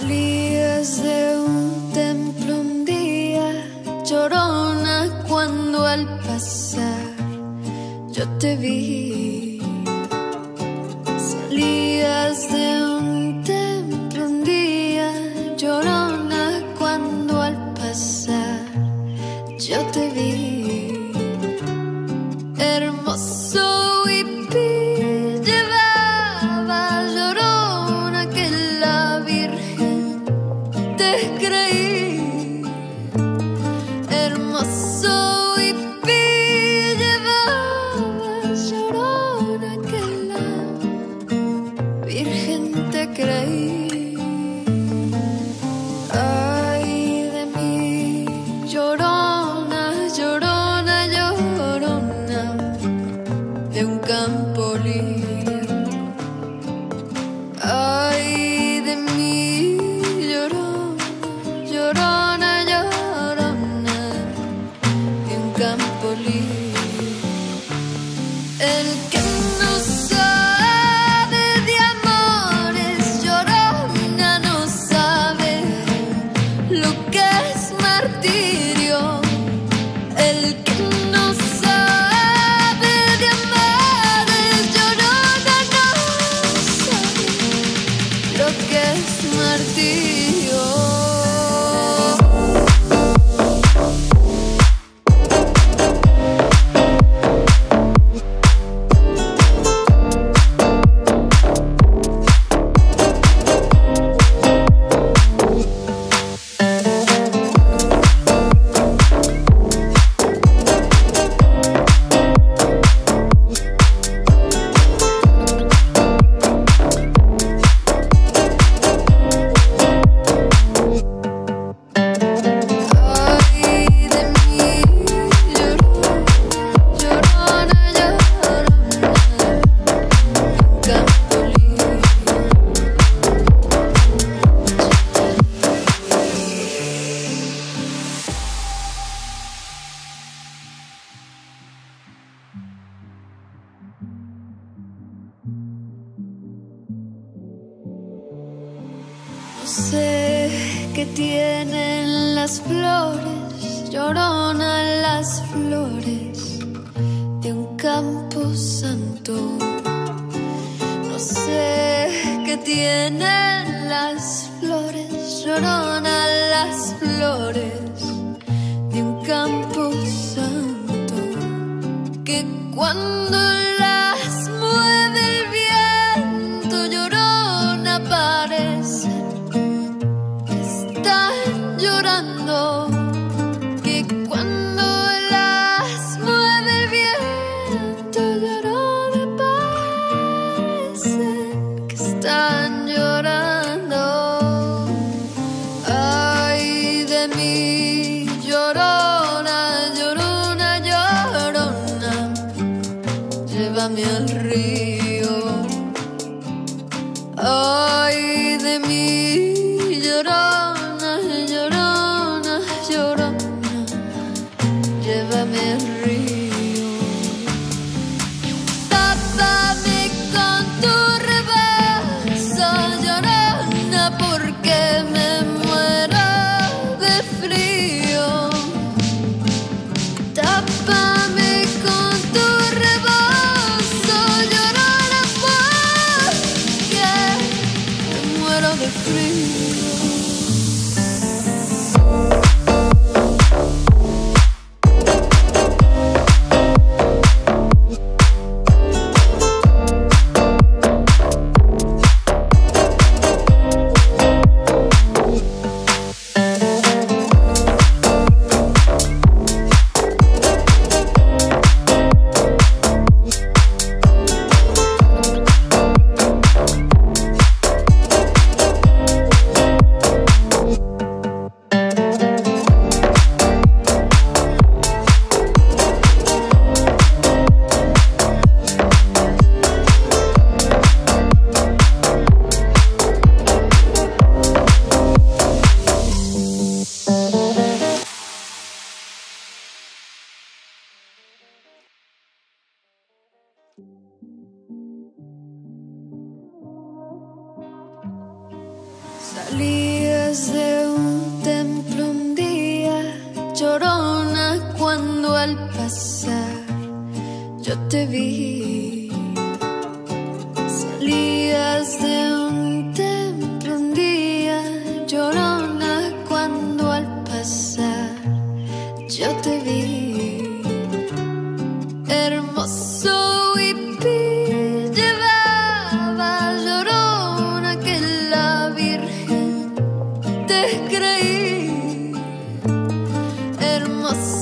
Salías de un templo un día, llorona cuando al pasar yo te vi. hermoso y vi llorona que la virgen te creí. Ay de mí, llorona, llorona, llorona de un campo libre. llorona las flores de un campo santo. No sé qué tienen las flores, llorona las flores de un campo santo. Que cuando sun. Salías de un templo un día, llorona cuando al pasar yo te vi. te creí, hermosa.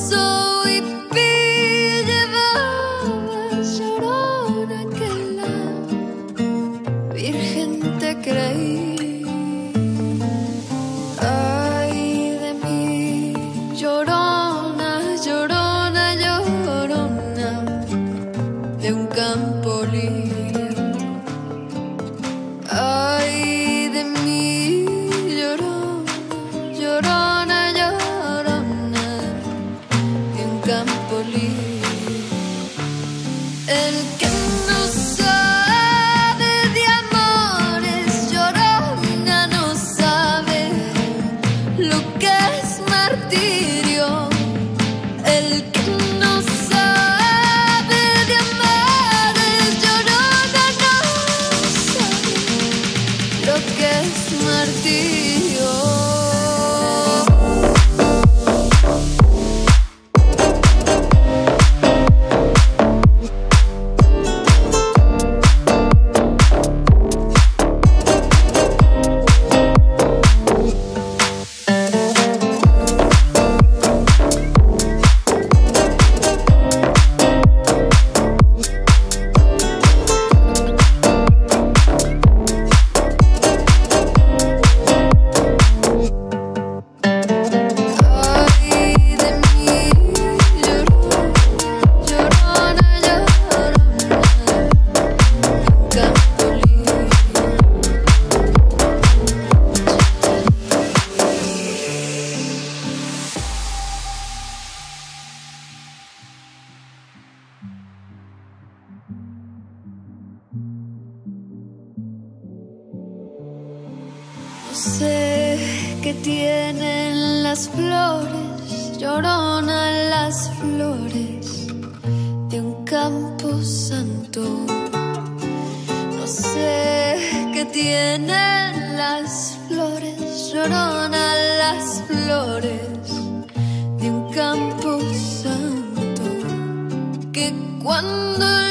Sé que tienen las flores, llorona las flores de un campo santo. No sé que tienen las flores, llorona las flores de un campo santo. Que cuando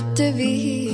yo te vi.